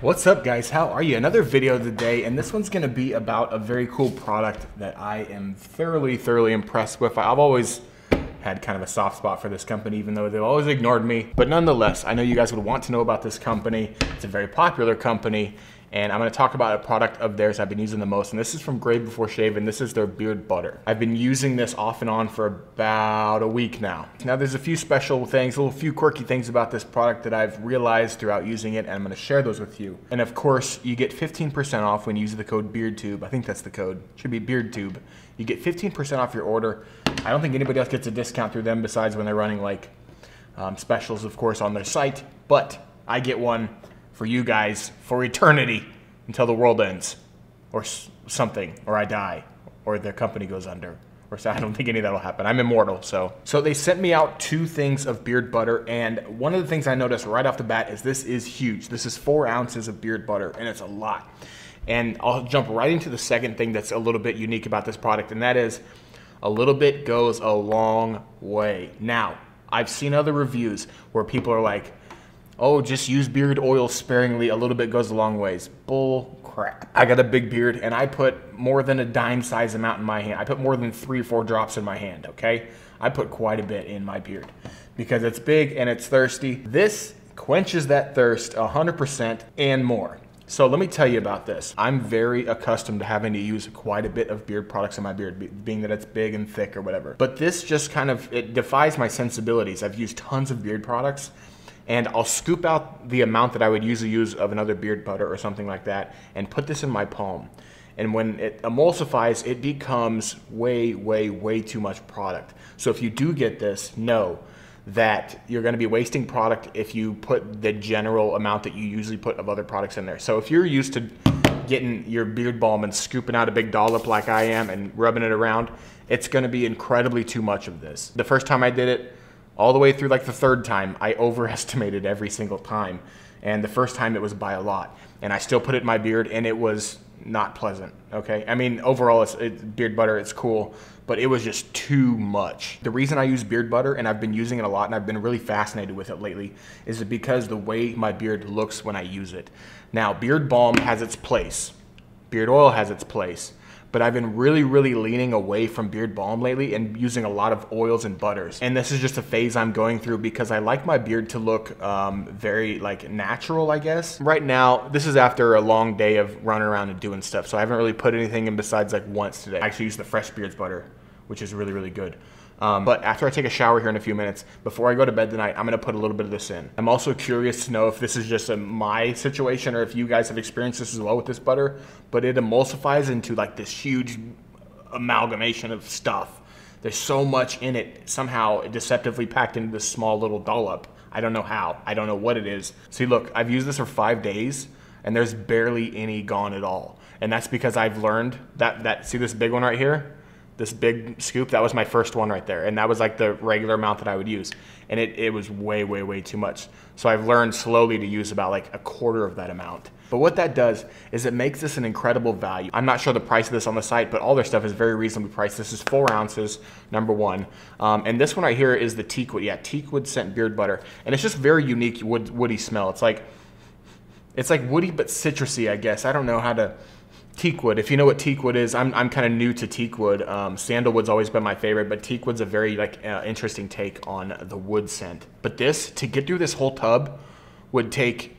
What's up guys, how are you? Another video today and this one's gonna be about a very cool product that I am thoroughly, thoroughly impressed with. I've always had kind of a soft spot for this company, even though they've always ignored me. But nonetheless, I know you guys would want to know about this company. It's a very popular company, and I'm gonna talk about a product of theirs I've been using the most, and this is from Grave Before Shave, and this is their beard butter. I've been using this off and on for about a week now. Now there's a few special things, a little few quirky things about this product that I've realized throughout using it, and I'm gonna share those with you. And of course, you get 15% off when you use the code BeardTube. I think that's the code, should be BeardTube. You get 15% off your order. I don't think anybody else gets a discount through them besides when they're running like um, specials, of course, on their site, but I get one for you guys for eternity until the world ends or something, or I die, or their company goes under. Or so I don't think any of that'll happen. I'm immortal, so. So they sent me out two things of beard butter, and one of the things I noticed right off the bat is this is huge. This is four ounces of beard butter, and it's a lot. And I'll jump right into the second thing that's a little bit unique about this product, and that is a little bit goes a long way. Now, I've seen other reviews where people are like, oh, just use beard oil sparingly, a little bit goes a long ways. Bull crap. I got a big beard and I put more than a dime size amount in my hand. I put more than three or four drops in my hand, okay? I put quite a bit in my beard because it's big and it's thirsty. This quenches that thirst 100% and more. So let me tell you about this. I'm very accustomed to having to use quite a bit of beard products in my beard, being that it's big and thick or whatever. But this just kind of, it defies my sensibilities. I've used tons of beard products and I'll scoop out the amount that I would usually use of another beard butter or something like that and put this in my palm. And when it emulsifies, it becomes way, way, way too much product. So if you do get this, know that you're going to be wasting product if you put the general amount that you usually put of other products in there. So if you're used to getting your beard balm and scooping out a big dollop like I am and rubbing it around, it's going to be incredibly too much of this. The first time I did it, all the way through like the third time, I overestimated every single time. And the first time it was by a lot. And I still put it in my beard and it was not pleasant. Okay. I mean, overall, it's, it's beard butter, it's cool, but it was just too much. The reason I use beard butter and I've been using it a lot and I've been really fascinated with it lately is because the way my beard looks when I use it. Now, beard balm has its place, beard oil has its place but I've been really, really leaning away from beard balm lately and using a lot of oils and butters. And this is just a phase I'm going through because I like my beard to look um, very like natural, I guess. Right now, this is after a long day of running around and doing stuff, so I haven't really put anything in besides like once today. I actually use the Fresh Beards butter, which is really, really good. Um, but after I take a shower here in a few minutes, before I go to bed tonight, I'm gonna put a little bit of this in. I'm also curious to know if this is just a my situation or if you guys have experienced this as well with this butter, but it emulsifies into like this huge amalgamation of stuff. There's so much in it, somehow deceptively packed into this small little dollop. I don't know how, I don't know what it is. See, look, I've used this for five days and there's barely any gone at all. And that's because I've learned that, that see this big one right here? This big scoop, that was my first one right there. And that was like the regular amount that I would use. And it, it was way, way, way too much. So I've learned slowly to use about like a quarter of that amount. But what that does is it makes this an incredible value. I'm not sure the price of this on the site, but all their stuff is very reasonably priced. This is four ounces, number one. Um, and this one right here is the teakwood. Yeah, teakwood scent beard butter. And it's just very unique wood, woody smell. It's like, it's like woody but citrusy, I guess. I don't know how to teakwood. If you know what teakwood is, I'm, I'm kind of new to teakwood. Um, sandalwood's always been my favorite, but teakwood's a very like uh, interesting take on the wood scent. But this, to get through this whole tub, would take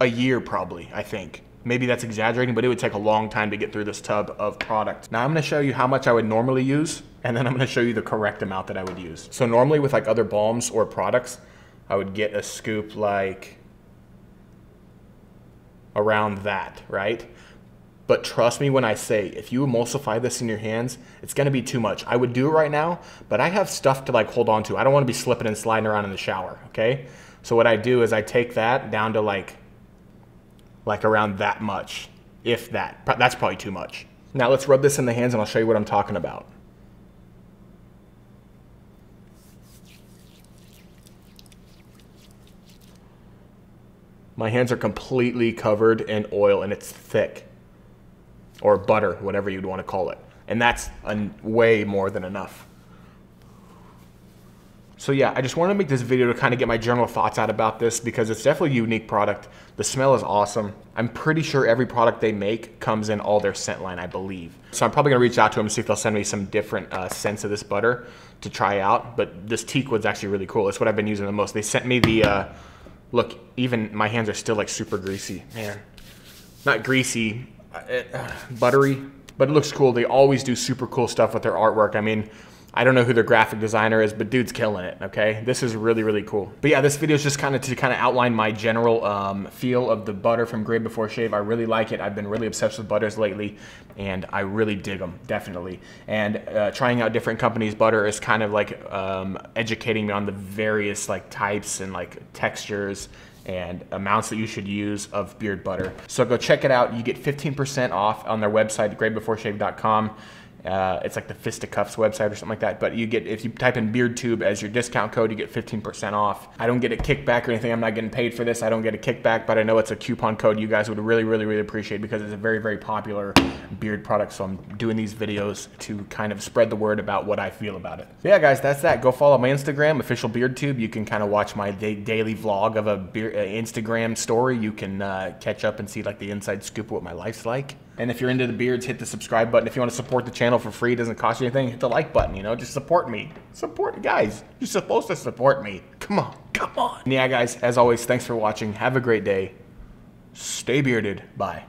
a year probably, I think. Maybe that's exaggerating, but it would take a long time to get through this tub of product. Now I'm gonna show you how much I would normally use, and then I'm gonna show you the correct amount that I would use. So normally with like other balms or products, I would get a scoop like around that, right? But trust me when I say, if you emulsify this in your hands, it's gonna be too much. I would do it right now, but I have stuff to like hold on to. I don't wanna be slipping and sliding around in the shower, okay? So what I do is I take that down to like, like around that much, if that. That's probably too much. Now let's rub this in the hands and I'll show you what I'm talking about. My hands are completely covered in oil and it's thick or butter, whatever you'd want to call it. And that's way more than enough. So yeah, I just wanted to make this video to kind of get my general thoughts out about this because it's definitely a unique product. The smell is awesome. I'm pretty sure every product they make comes in all their scent line, I believe. So I'm probably gonna reach out to them and see if they'll send me some different uh, scents of this butter to try out. But this teak wood's actually really cool. It's what I've been using the most. They sent me the, uh, look, even my hands are still like super greasy, man. Not greasy, uh, uh buttery, but it looks cool. They always do super cool stuff with their artwork. I mean, I don't know who their graphic designer is, but dude's killing it, okay? This is really, really cool. But yeah, this video is just kind of to kind of outline my general um, feel of the butter from Grave Before Shave. I really like it. I've been really obsessed with butters lately, and I really dig them, definitely. And uh, trying out different companies' butter is kind of like um, educating me on the various like types and like textures and amounts that you should use of beard butter. So go check it out. You get 15% off on their website, gravebeforeshave.com. Uh, it's like the Fisticuffs website or something like that. But you get if you type in BeardTube as your discount code, you get 15% off. I don't get a kickback or anything. I'm not getting paid for this. I don't get a kickback, but I know it's a coupon code you guys would really, really, really appreciate because it's a very, very popular beard product. So I'm doing these videos to kind of spread the word about what I feel about it. Yeah, guys, that's that. Go follow my Instagram, official BeardTube. You can kind of watch my da daily vlog of a beard, uh, Instagram story. You can uh, catch up and see like the inside scoop of what my life's like. And if you're into the beards, hit the subscribe button. If you want to support the channel for free, it doesn't cost you anything, hit the like button, you know, just support me. Support, guys, you're supposed to support me. Come on, come on. And yeah, guys, as always, thanks for watching. Have a great day. Stay bearded. Bye.